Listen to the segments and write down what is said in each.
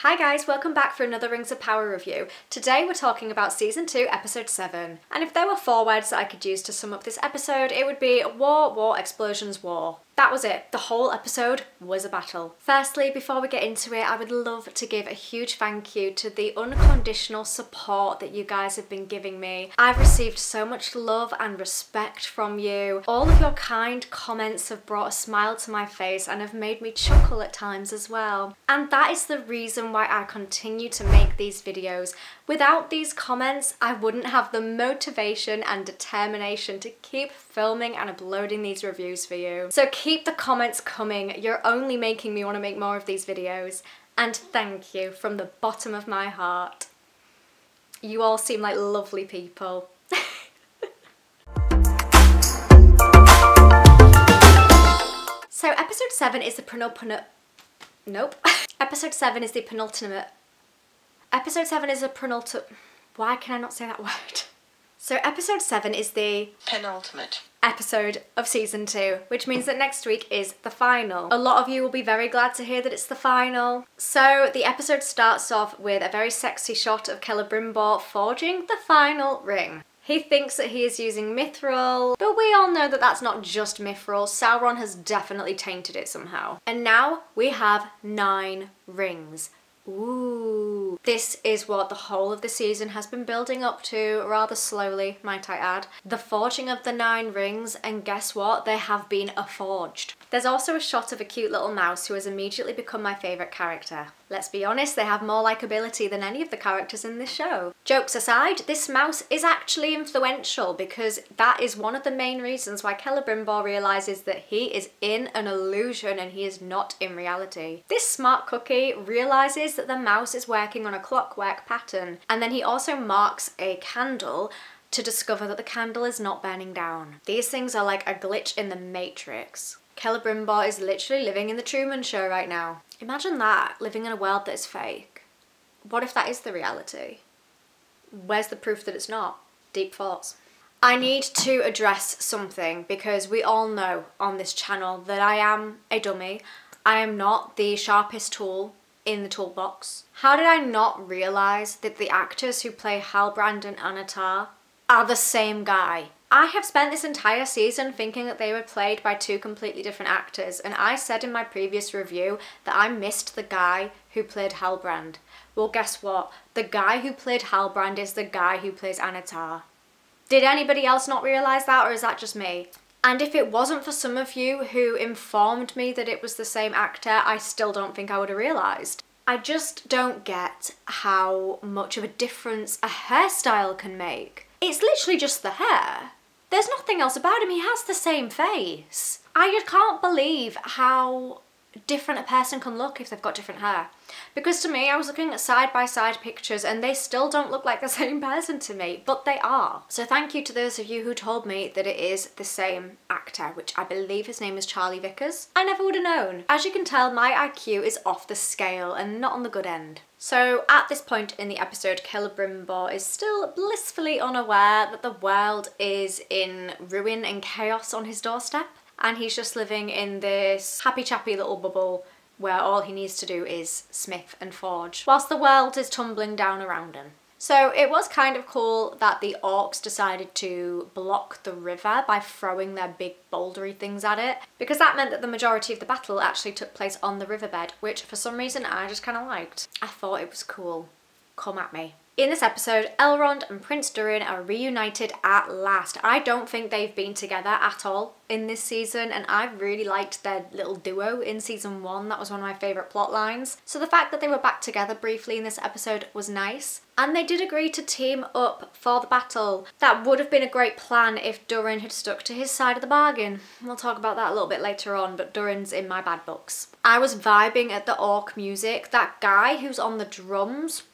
Hi guys, welcome back for another Rings of Power review. Today we're talking about Season 2, Episode 7. And if there were four words that I could use to sum up this episode, it would be War, War, Explosions, War. That was it. The whole episode was a battle. Firstly, before we get into it, I would love to give a huge thank you to the unconditional support that you guys have been giving me. I've received so much love and respect from you. All of your kind comments have brought a smile to my face and have made me chuckle at times as well. And that is the reason why I continue to make these videos. Without these comments, I wouldn't have the motivation and determination to keep filming and uploading these reviews for you. So keep the comments coming. You're only making me want to make more of these videos. And thank you from the bottom of my heart. You all seem like lovely people. so episode 7 is the penultimate... Nope. episode 7 is the penultimate... Episode 7 is a penultimate... Why can I not say that word? So episode 7 is the penultimate episode of season 2, which means that next week is the final. A lot of you will be very glad to hear that it's the final. So the episode starts off with a very sexy shot of Celebrimbor forging the final ring. He thinks that he is using mithril, but we all know that that's not just mithril. Sauron has definitely tainted it somehow. And now we have nine rings. Ooh. This is what the whole of the season has been building up to, rather slowly, might I add. The forging of the nine rings, and guess what? They have been forged. There's also a shot of a cute little mouse who has immediately become my favourite character. Let's be honest, they have more likability than any of the characters in this show. Jokes aside, this mouse is actually influential because that is one of the main reasons why Celebrimbor realises that he is in an illusion and he is not in reality. This smart cookie realises that the mouse is working on a clockwork pattern and then he also marks a candle to discover that the candle is not burning down. These things are like a glitch in the matrix. Celebrimbor is literally living in the Truman Show right now. Imagine that, living in a world that is fake. What if that is the reality? Where's the proof that it's not? Deep thoughts. I need to address something because we all know on this channel that I am a dummy. I am not the sharpest tool in the toolbox. How did I not realise that the actors who play Halbrand and Annatar are the same guy? I have spent this entire season thinking that they were played by two completely different actors and I said in my previous review that I missed the guy who played Halbrand. Well guess what? The guy who played Halbrand is the guy who plays Annatar. Did anybody else not realise that or is that just me? And if it wasn't for some of you who informed me that it was the same actor, I still don't think I would have realised. I just don't get how much of a difference a hairstyle can make. It's literally just the hair. There's nothing else about him. He has the same face. I can't believe how different a person can look if they've got different hair. Because to me, I was looking at side-by-side -side pictures and they still don't look like the same person to me, but they are. So thank you to those of you who told me that it is the same actor, which I believe his name is Charlie Vickers. I never would have known. As you can tell, my IQ is off the scale and not on the good end. So at this point in the episode, Celebrimbor is still blissfully unaware that the world is in ruin and chaos on his doorstep and he's just living in this happy chappy little bubble where all he needs to do is smith and forge whilst the world is tumbling down around him. So it was kind of cool that the orcs decided to block the river by throwing their big bouldery things at it because that meant that the majority of the battle actually took place on the riverbed which for some reason I just kind of liked. I thought it was cool. Come at me. In this episode, Elrond and Prince Durin are reunited at last. I don't think they've been together at all in this season and I really liked their little duo in season one. That was one of my favourite plot lines. So the fact that they were back together briefly in this episode was nice. And they did agree to team up for the battle. That would have been a great plan if Durin had stuck to his side of the bargain. We'll talk about that a little bit later on, but Durin's in my bad books. I was vibing at the orc music. That guy who's on the drums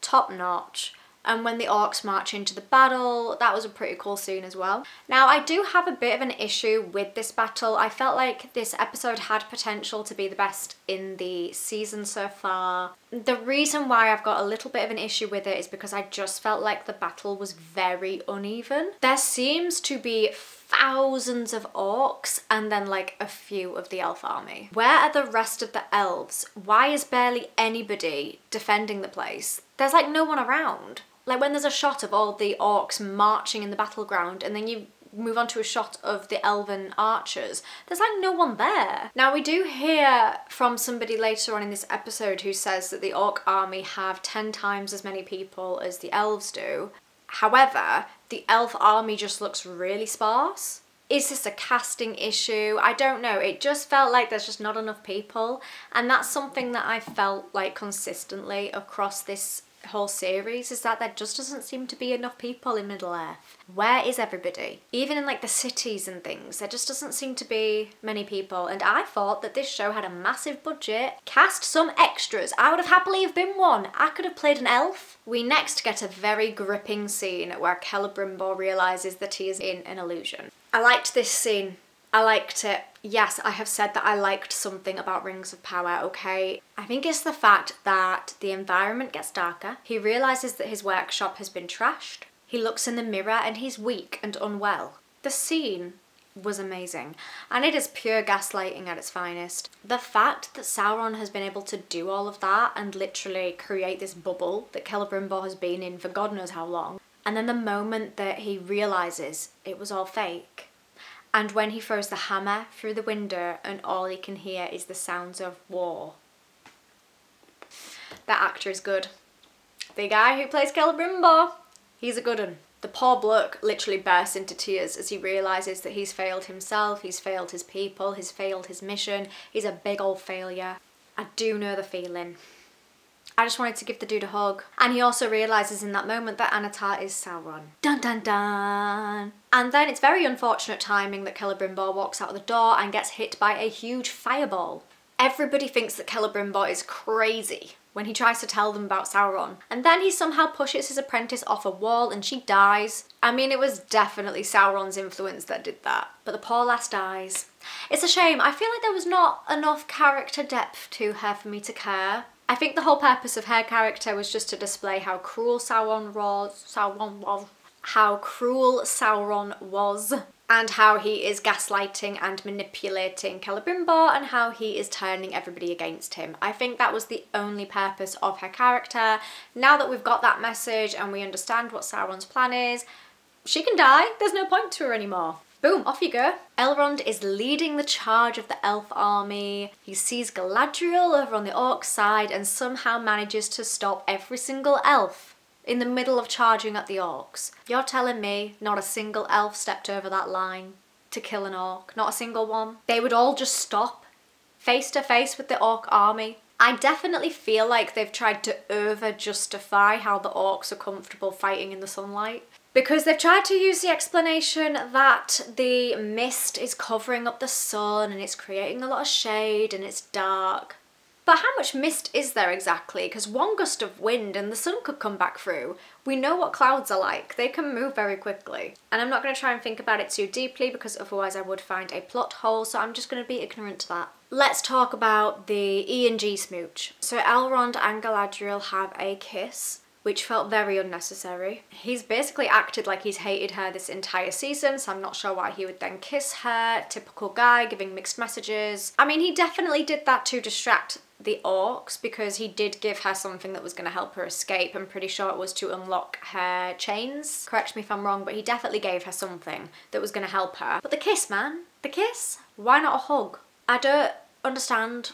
top notch. And when the orcs march into the battle, that was a pretty cool scene as well. Now, I do have a bit of an issue with this battle. I felt like this episode had potential to be the best in the season so far. The reason why I've got a little bit of an issue with it is because I just felt like the battle was very uneven. There seems to be thousands of orcs and then like a few of the elf army. Where are the rest of the elves? Why is barely anybody defending the place? There's like no one around. Like when there's a shot of all the orcs marching in the battleground and then you move on to a shot of the elven archers, there's like no one there. Now we do hear from somebody later on in this episode who says that the orc army have 10 times as many people as the elves do. However, the elf army just looks really sparse. Is this a casting issue? I don't know. It just felt like there's just not enough people. And that's something that I felt like consistently across this whole series is that there just doesn't seem to be enough people in Middle Earth. Where is everybody? Even in like the cities and things, there just doesn't seem to be many people. And I thought that this show had a massive budget. Cast some extras. I would have happily have been one. I could have played an elf. We next get a very gripping scene where Celebrimbor realises that he is in an illusion. I liked this scene I liked it. Yes, I have said that I liked something about Rings of Power, okay? I think it's the fact that the environment gets darker. He realises that his workshop has been trashed. He looks in the mirror and he's weak and unwell. The scene was amazing and it is pure gaslighting at its finest. The fact that Sauron has been able to do all of that and literally create this bubble that Celebrimbor has been in for God knows how long and then the moment that he realises it was all fake and when he throws the hammer through the window and all he can hear is the sounds of war. That actor is good. The guy who plays Celebrimbor, he's a good one. The poor bloke literally bursts into tears as he realises that he's failed himself, he's failed his people, he's failed his mission, he's a big old failure. I do know the feeling. I just wanted to give the dude a hug. And he also realises in that moment that Annatar is Sauron. Dun dun dun! And then it's very unfortunate timing that Celebrimbor walks out of the door and gets hit by a huge fireball. Everybody thinks that Celebrimbor is crazy when he tries to tell them about Sauron. And then he somehow pushes his apprentice off a wall and she dies. I mean, it was definitely Sauron's influence that did that. But the poor lass dies. It's a shame. I feel like there was not enough character depth to her for me to care. I think the whole purpose of her character was just to display how cruel Sauron was, Sauron was, how cruel Sauron was, and how he is gaslighting and manipulating Celebrimbor and how he is turning everybody against him. I think that was the only purpose of her character. Now that we've got that message and we understand what Sauron's plan is, she can die. There's no point to her anymore. Boom, off you go. Elrond is leading the charge of the elf army. He sees Galadriel over on the orc side and somehow manages to stop every single elf in the middle of charging at the orcs. You're telling me not a single elf stepped over that line to kill an orc? Not a single one? They would all just stop face to face with the orc army. I definitely feel like they've tried to over justify how the orcs are comfortable fighting in the sunlight because they've tried to use the explanation that the mist is covering up the sun and it's creating a lot of shade and it's dark. But how much mist is there exactly? Because one gust of wind and the sun could come back through. We know what clouds are like. They can move very quickly. And I'm not going to try and think about it too deeply because otherwise I would find a plot hole, so I'm just going to be ignorant to that. Let's talk about the E and G smooch. So Elrond and Galadriel have a kiss which felt very unnecessary. He's basically acted like he's hated her this entire season, so I'm not sure why he would then kiss her. Typical guy giving mixed messages. I mean, he definitely did that to distract the orcs because he did give her something that was going to help her escape. I'm pretty sure it was to unlock her chains. Correct me if I'm wrong, but he definitely gave her something that was going to help her. But the kiss, man, the kiss? Why not a hug? I don't understand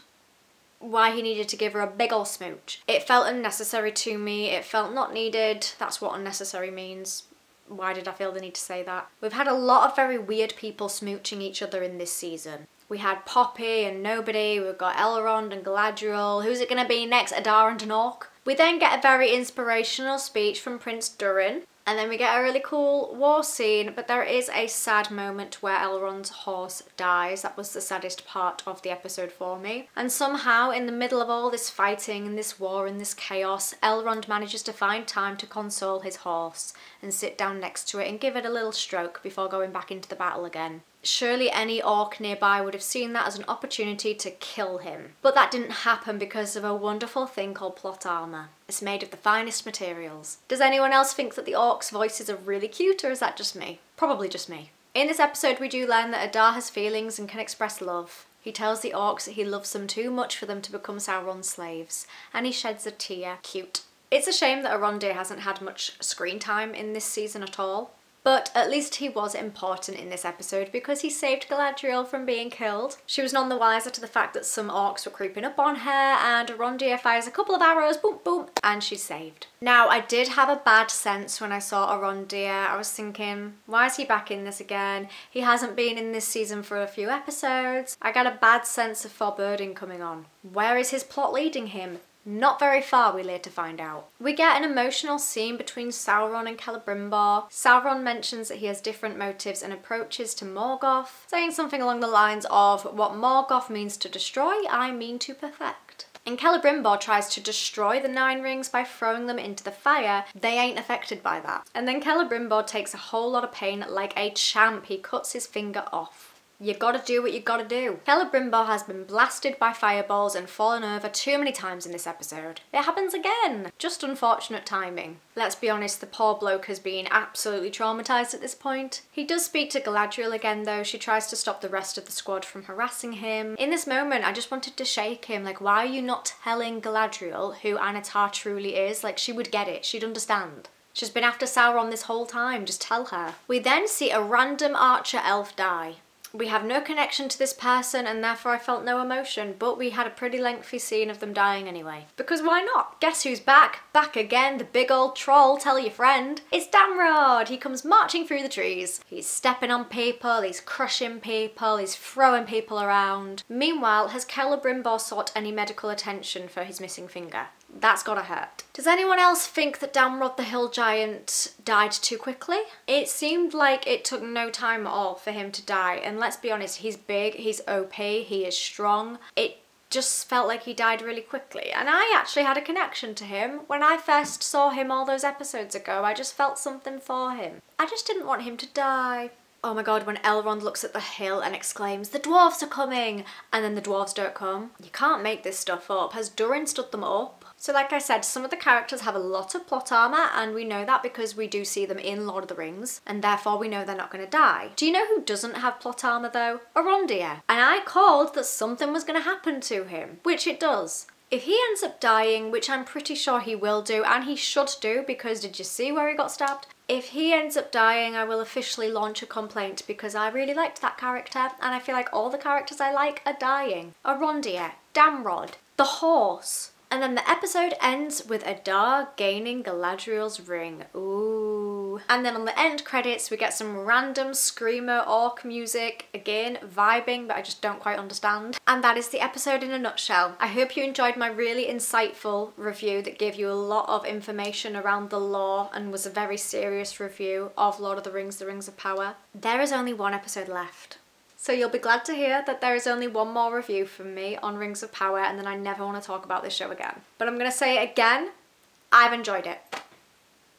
why he needed to give her a big ol' smooch. It felt unnecessary to me, it felt not needed, that's what unnecessary means. Why did I feel the need to say that? We've had a lot of very weird people smooching each other in this season. We had Poppy and Nobody, we've got Elrond and Galadriel, who's it to be next, Adar and an Orc? We then get a very inspirational speech from Prince Durin, and then we get a really cool war scene, but there is a sad moment where Elrond's horse dies. That was the saddest part of the episode for me. And somehow, in the middle of all this fighting and this war and this chaos, Elrond manages to find time to console his horse and sit down next to it and give it a little stroke before going back into the battle again. Surely any orc nearby would have seen that as an opportunity to kill him. But that didn't happen because of a wonderful thing called plot armour. It's made of the finest materials. Does anyone else think that the orcs' voices are really cute or is that just me? Probably just me. In this episode, we do learn that Adar has feelings and can express love. He tells the orcs that he loves them too much for them to become Sauron's slaves, and he sheds a tear. Cute. It's a shame that Arondir hasn't had much screen time in this season at all. But at least he was important in this episode because he saved Galadriel from being killed. She was none the wiser to the fact that some orcs were creeping up on her and Arondir fires a couple of arrows, boom, boom, and she's saved. Now, I did have a bad sense when I saw Arondir. I was thinking, why is he back in this again? He hasn't been in this season for a few episodes. I got a bad sense of foreboding coming on. Where is his plot leading him? Not very far, we later to find out. We get an emotional scene between Sauron and Celebrimbor. Sauron mentions that he has different motives and approaches to Morgoth, saying something along the lines of, what Morgoth means to destroy, I mean to perfect. And Celebrimbor tries to destroy the Nine Rings by throwing them into the fire. They ain't affected by that. And then Celebrimbor takes a whole lot of pain like a champ. He cuts his finger off. You gotta do what you gotta do. Celebrimbor has been blasted by fireballs and fallen over too many times in this episode. It happens again. Just unfortunate timing. Let's be honest, the poor bloke has been absolutely traumatised at this point. He does speak to Galadriel again though, she tries to stop the rest of the squad from harassing him. In this moment, I just wanted to shake him, like why are you not telling Galadriel who Annatar truly is? Like she would get it, she'd understand. She's been after Sauron this whole time, just tell her. We then see a random archer elf die. We have no connection to this person and therefore I felt no emotion, but we had a pretty lengthy scene of them dying anyway. Because why not? Guess who's back? Back again, the big old troll, tell your friend. It's Damrod! He comes marching through the trees. He's stepping on people, he's crushing people, he's throwing people around. Meanwhile, has Celebrimbor sought any medical attention for his missing finger? That's gotta hurt. Does anyone else think that Damrod the Hill Giant died too quickly? It seemed like it took no time at all for him to die, and let's be honest, he's big, he's OP, he is strong. It just felt like he died really quickly. And I actually had a connection to him. When I first saw him all those episodes ago, I just felt something for him. I just didn't want him to die. Oh my god, when Elrond looks at the hill and exclaims, the dwarves are coming! And then the dwarves don't come. You can't make this stuff up. Has Durin stood them up? So like I said, some of the characters have a lot of plot armor and we know that because we do see them in Lord of the Rings and therefore we know they're not going to die. Do you know who doesn't have plot armor though? Arondir. And I called that something was going to happen to him, which it does. If he ends up dying, which I'm pretty sure he will do, and he should do because did you see where he got stabbed? If he ends up dying, I will officially launch a complaint because I really liked that character and I feel like all the characters I like are dying. Arondir, Damrod, the horse, and then the episode ends with Adar gaining Galadriel's ring. Ooh. And then on the end credits, we get some random screamer orc music. Again, vibing, but I just don't quite understand. And that is the episode in a nutshell. I hope you enjoyed my really insightful review that gave you a lot of information around the lore and was a very serious review of Lord of the Rings, The Rings of Power. There is only one episode left. So you'll be glad to hear that there is only one more review from me on Rings of Power and then I never want to talk about this show again. But I'm going to say it again, I've enjoyed it.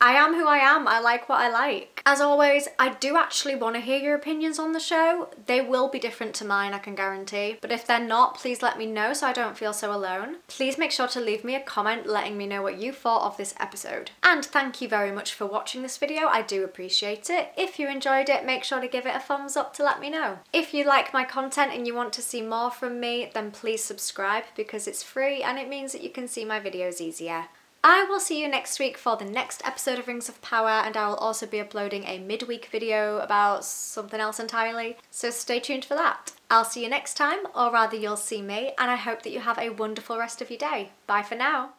I am who I am. I like what I like. As always, I do actually want to hear your opinions on the show. They will be different to mine, I can guarantee. But if they're not, please let me know so I don't feel so alone. Please make sure to leave me a comment letting me know what you thought of this episode. And thank you very much for watching this video. I do appreciate it. If you enjoyed it, make sure to give it a thumbs up to let me know. If you like my content and you want to see more from me, then please subscribe because it's free and it means that you can see my videos easier. I will see you next week for the next episode of Rings of Power and I will also be uploading a midweek video about something else entirely, so stay tuned for that. I'll see you next time, or rather you'll see me, and I hope that you have a wonderful rest of your day. Bye for now.